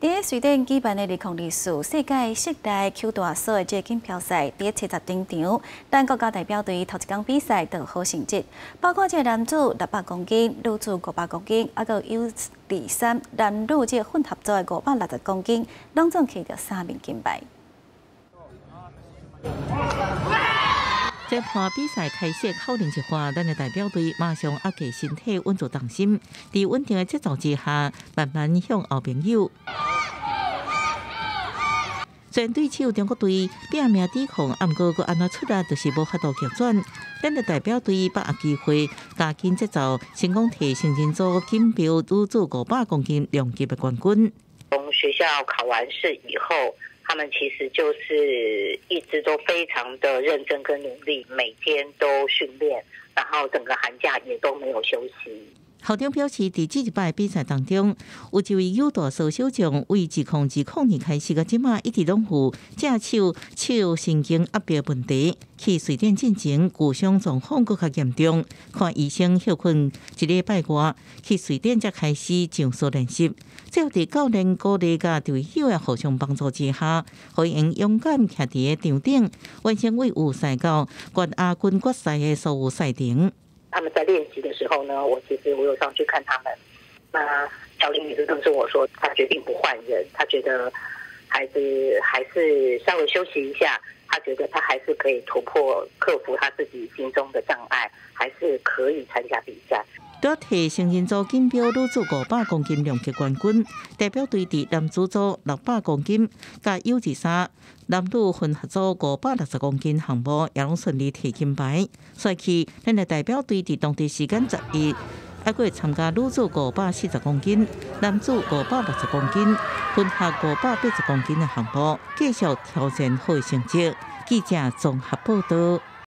伫瑞典举办的二零二四世界室内球大赛的这锦标赛，伫七十顶场，但国家代表队头一天比赛得好成绩，包括这男子六百公斤、女子五百公斤，啊个有第三男女这混合组的五百六十公斤，拢总取得三面金牌。在盘比赛开始考验一下，咱的代表队马上压起身体，稳住重心，在稳定的节奏之下，慢慢向后边游。虽然对手中国队拼命抵抗，啊，毋过佮安怎出来，就是无法度逆转。咱的代表队把握机会，加紧节奏，成功提成人组金标女子五百公斤两级的冠军。从学校考完试以后。他们其实就是一直都非常的认真跟努力，每天都训练，然后整个寒假也都没有休息。校长表示，在这一摆比赛当中，有一位有大手小将为自控自控年开始，个即马一直拢有正手手神经压迫问题，去瑞典进行骨伤状况更较严重，看医生休困一礼拜外，去瑞典才开始上手练习。最后，伫教练鼓励甲队友的互相帮助之下，可以勇敢徛伫个场顶，完成为有赛到冠亚军决赛的所有赛程。他们在练习的时候呢，我其实我有上去看他们。那小林女士告诉我说，他决定不换人，他觉得孩子还是稍微休息一下，他觉得他还是可以突破、克服他自己心中的障碍，还是可以参加比赛。夺提成人组锦标女子五百公斤量级冠军，代表队伫男子组六百公斤加 U 二三男女混合组五百六十公斤项目也拢顺利提金牌。帅气，咱的代表队伫当地时间十一还过参加女子五百四十公斤、男子五百六十公斤、混合五百八十公斤的项目，继续挑战好成绩。记者综合报道。